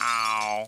Ow.